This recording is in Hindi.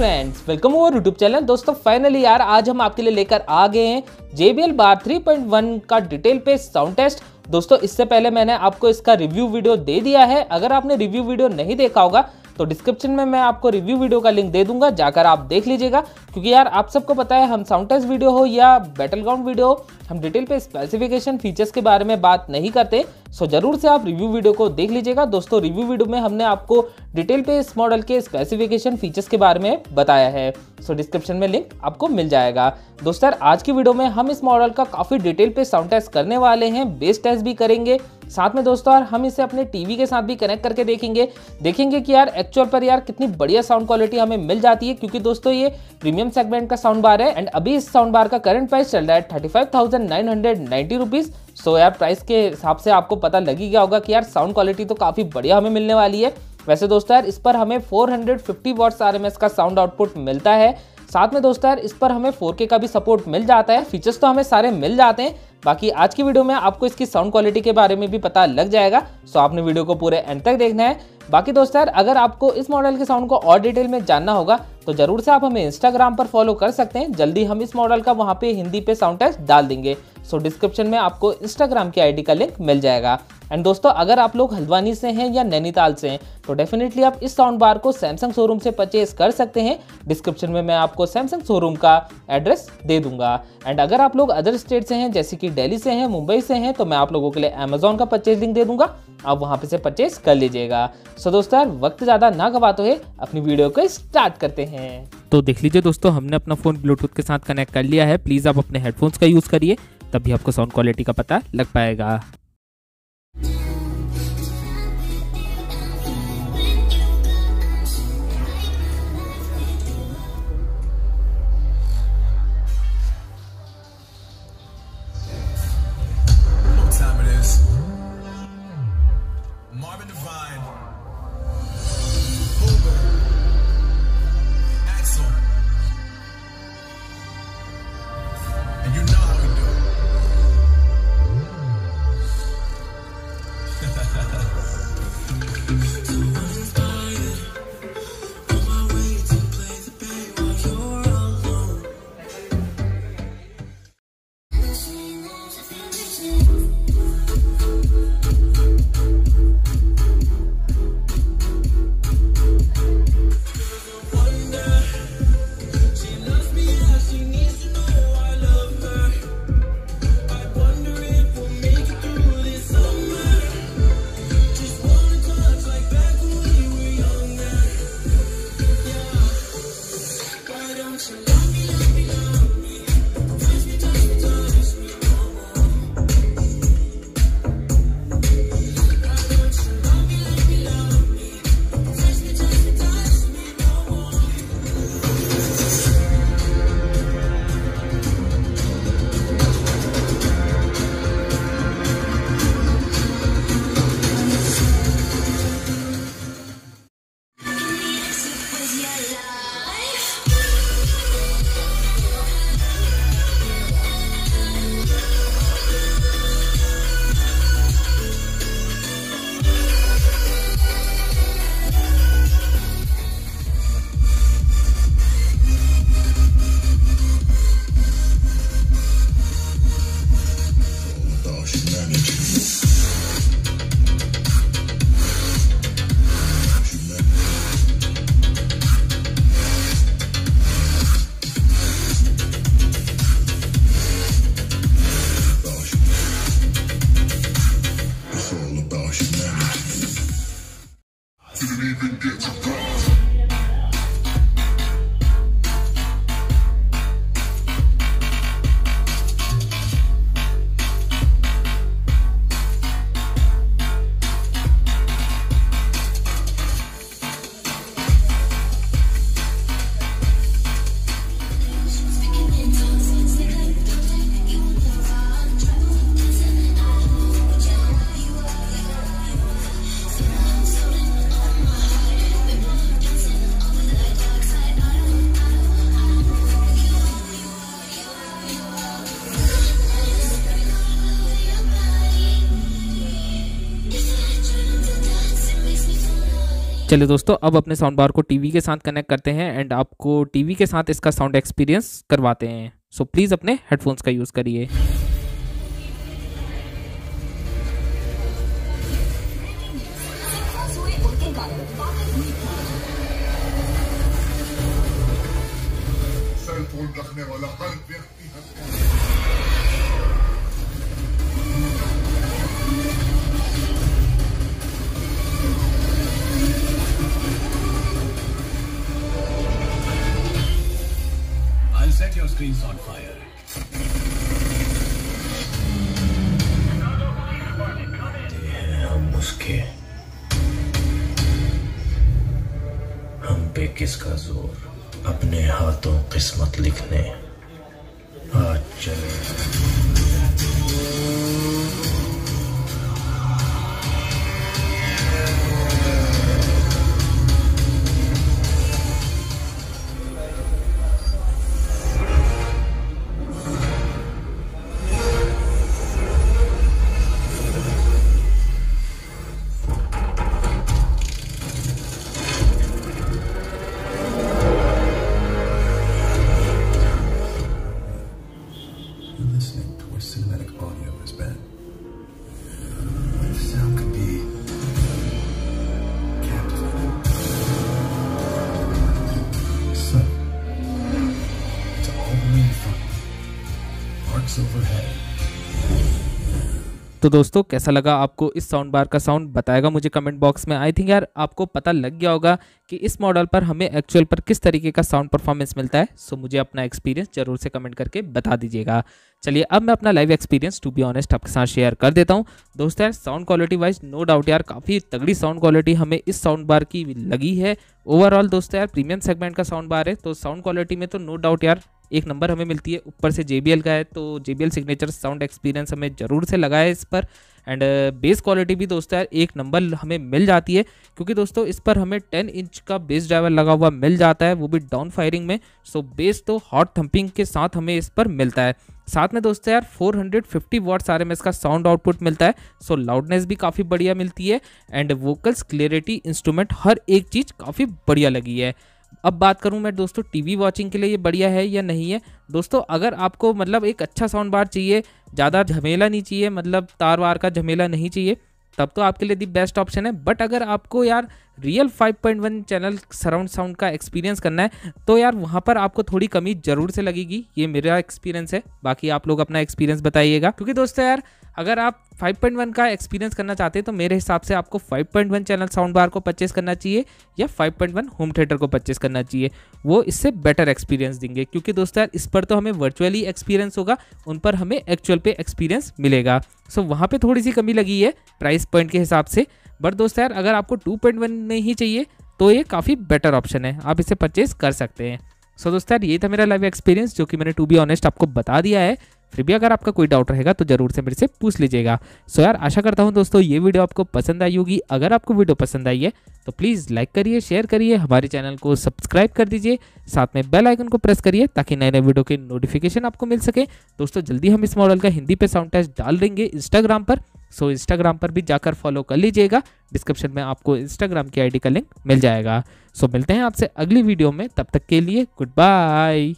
Friends welcome over YouTube channel दोस्तों फाइनली यार, आज हम आपके लिए लेकर आ गए हैं JBL बार 3.1 का डिटेल पे साउंड टेस्ट दोस्तों, इससे पहले मैंने आपको इसका रिव्यू वीडियो दे दिया है। अगर आपने रिव्यू वीडियो नहीं देखा होगा तो डिस्क्रिप्शन में मैं आपको रिव्यू वीडियो का लिंक दे दूँगा, जाकर आप देख लीजिएगा। क्योंकि यार, आप सबको पता है, हम साउंड टेस्ट वीडियो हो या बैटल ग्राउंड वीडियो हम डिटेल पे स्पेसिफिकेशन फीचर्स के बारे में बात नहीं करते। सो ज़रूर से आप रिव्यू वीडियो को देख लीजिएगा। दोस्तों रिव्यू वीडियो में हमने आपको डिटेल पे इस मॉडल के स्पेसिफिकेशन फीचर्स के बारे में बताया है। सो डिस्क्रिप्शन में लिंक आपको मिल जाएगा। दोस्तों आज की वीडियो में हम इस मॉडल का काफ़ी डिटेल पे साउंड टेस्ट करने वाले हैं। बेस टेस्ट भी करेंगे। साथ में दोस्तों, यार, हम इसे अपने टीवी के साथ भी कनेक्ट करके देखेंगे। देखेंगे कि यार एक्चुअल पर यार कितनी बढ़िया साउंड क्वालिटी हमें मिल जाती है, क्योंकि दोस्तों, ये प्रीमियम सेगमेंट का साउंड बार है एंड अभी इस साउंड बार का करंट प्राइस चल रहा है thirty five thousand nine hundred ninety rupees so यार प्राइस के हिसाब से आपको पता लगी गया होगा कि यार साउंड क्वालिटी तो काफ़ी बढ़िया हमें मिलने वाली है। वैसे दोस्तों यार, इस पर हमें 450 वॉट्स आरएमएस का साउंड आउटपुट मिलता है। साथ में दोस्तों यार, इस पर हमें 4K का भी सपोर्ट मिल जाता है। फीचर्स तो हमें सारे मिल जाते हैं। बाकी आज की वीडियो में आपको इसकी साउंड क्वालिटी के बारे में भी पता लग जाएगा। सो आपने वीडियो को पूरे एंड तक देखना है। बाकी दोस्तों यार, अगर आपको इस मॉडल के साउंड को और डिटेल में जानना होगा तो ज़रूर से आप हमें इंस्टाग्राम पर फॉलो कर सकते हैं। जल्दी हम इस मॉडल का वहाँ पे हिंदी पे साउंड टेस्ट डाल देंगे। सो डिस्क्रिप्शन में आपको इंस्टाग्राम की आईडी का लिंक मिल जाएगा। एंड दोस्तों, अगर आप लोग हल्द्वानी से हैं या नैनीताल से हैं तो डेफिनेटली आप इस साउंड बार को सैमसंग शोरूम से परचेज कर सकते हैं। डिस्क्रिप्शन में मैं आपको सैमसंग शोरूम का एड्रेस दे दूँगा। एंड अगर आप लोग अदर स्टेट से हैं, जैसे कि दिल्ली से हैं, मुंबई से हैं तो मैं आप लोगों के लिए अमेजोन का परचेज लिंक दे दूँगा। आप वहाँ पे से परचेज कर लीजिएगा। सो दोस्तों वक्त ज़्यादा ना गवाते हुए अपनी वीडियो को स्टार्ट करते हैं। तो देख लीजिए दोस्तों, हमने अपना फ़ोन ब्लूटूथ के साथ कनेक्ट कर लिया है। प्लीज़ आप अपने हेडफोन्स का यूज़ करिए तभी आपको साउंड क्वालिटी का पता लग पाएगा। Marvin Devine. didn't even get to rise. चलिए दोस्तों अब अपने साउंड बार को टीवी के साथ कनेक्ट करते हैं एंड आपको टीवी के साथ इसका साउंड एक्सपीरियंस करवाते हैं। सो so, प्लीज़ अपने हेडफोन्स का यूज़ करिए। रखने वाला हर उसके। हम पे किसका ज़ोर? अपने हाथों किस्मत लिखने। आज चले। तो दोस्तों, कैसा लगा आपको इस साउंड बार का साउंड बताएगा मुझे कमेंट बॉक्स में। आई थिंक यार, आपको पता लग गया होगा कि इस मॉडल पर हमें एक्चुअल पर किस तरीके का साउंड परफॉर्मेंस मिलता है। सो मुझे अपना एक्सपीरियंस ज़रूर से कमेंट करके बता दीजिएगा। चलिए, अब मैं अपना live experience to be honest आपके साथ शेयर कर देता हूँ। दोस्तों यार sound quality wise no doubt यार, काफ़ी तगड़ी साउंड क्वालिटी हमें इस साउंड बार की लगी है। ओवरऑल दोस्तों यार प्रीमियम सेगमेंट का साउंड बार है तो साउंड क्वालिटी में तो नो डाउट यार एक नंबर हमें मिलती है, ऊपर से JBL का है तो JBL सिग्नेचर साउंड एक्सपीरियंस हमें ज़रूर से लगा है इस पर। एंड बेस क्वालिटी भी दोस्तों यार एक नंबर हमें मिल जाती है, क्योंकि दोस्तों इस पर हमें 10 इंच का बेस ड्राइवर लगा हुआ मिल जाता है, वो भी डाउन फायरिंग में। सो बेस तो हॉट थंपिंग के साथ हमें इस पर मिलता है। साथ में दोस्तों यार 450 वॉट्स आर का साउंड आउटपुट मिलता है सो लाउडनेस भी काफ़ी बढ़िया मिलती है। एंड वोकल्स क्लियरिटी इंस्ट्रूमेंट हर एक चीज़ काफ़ी बढ़िया लगी है। अब बात करूँ मैं दोस्तों टीवी वॉचिंग के लिए ये बढ़िया है या नहीं है? दोस्तों, अगर आपको मतलब एक अच्छा साउंड बार चाहिए, ज़्यादा झमेला नहीं चाहिए मतलब तार वार का झमेला नहीं चाहिए, तब तो आपके लिए दी बेस्ट ऑप्शन है। बट अगर आपको यार रियल 5.1 चैनल सराउंड साउंड का एक्सपीरियंस करना है तो यार वहाँ पर आपको थोड़ी कमी ज़रूर से लगेगी। ये मेरा एक्सपीरियंस है, बाकी आप लोग अपना एक्सपीरियंस बताइएगा। क्योंकि दोस्तों यार, अगर आप 5.1 का एक्सपीरियंस करना चाहते हैं तो मेरे हिसाब से आपको 5.1 चैनल साउंड बार को परचेस करना चाहिए, या 5.1 होम थिएटर को परचेस करना चाहिए। वो इससे बेटर एक्सपीरियंस देंगे, क्योंकि दोस्तों यार, इस पर तो हमें वर्चुअली एक्सपीरियंस होगा, उन पर हमें एक्चुअल पे एक्सपीरियंस मिलेगा। सो वहाँ पर थोड़ी सी कमी लगी है प्राइस पॉइंट के हिसाब से। बट दोस्त यार अगर आपको 2.1 में ही चाहिए तो ये काफ़ी बेटर ऑप्शन है। आप इसे परचेज कर सकते हैं। सो so, दोस्तों यार ये था मेरा लाइव एक्सपीरियंस जो कि मैंने टू बी ऑनेस्ट आपको बता दिया है। फिर भी अगर आपका कोई डाउट रहेगा तो ज़रूर से मेरे से पूछ लीजिएगा। सो यार, आशा करता हूँ दोस्तों, ये वीडियो आपको पसंद आई होगी। अगर आपको वीडियो पसंद आई है तो प्लीज़ लाइक करिए शेयर करिए, हमारे चैनल को सब्सक्राइब कर दीजिए, साथ में बेल आइकन को प्रेस करिए, ताकि नए नए वीडियो के नोटिफिकेशन आपको मिल सके। दोस्तों, जल्दी हम इस मॉडल का हिंदी पे साउंड टेस्ट डाल देंगे इंस्टाग्राम पर। सो इंस्टाग्राम पर भी जाकर फॉलो कर लीजिएगा। डिस्क्रिप्शन में आपको इंस्टाग्राम की आईडी का लिंक मिल जाएगा। सो मिलते हैं आपसे अगली वीडियो में। तब तक के लिए गुड बाय